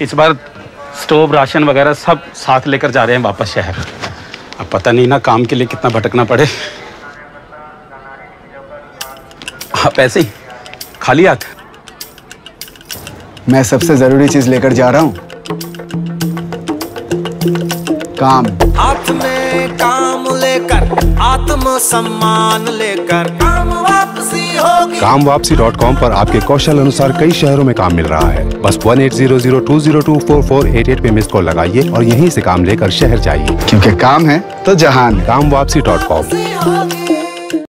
इस बार stove, ration वगैरह सब साथ लेकर जा रहे हैं वापस शहर। अब पता नहीं ना काम के लिए कितना भटकना पड़े। आप ऐसे ही। खाली हाथ। मैं सबसे ज़रूरी चीज़ लेकर जा रहा हूँ। काम। हाथ में काम लेकर आत्म सम्मान लेकर काम वापसी होगी। काम वापसी डॉट कॉम आरोप आपके कौशल अनुसार कई शहरों में काम मिल रहा है। बस one eight zero zero two zero two four four eight eight पे मिस कॉल लगाइए और यहीं से काम लेकर शहर जाइए। क्योंकि काम है तो जहान। काम वापसी डॉट कॉम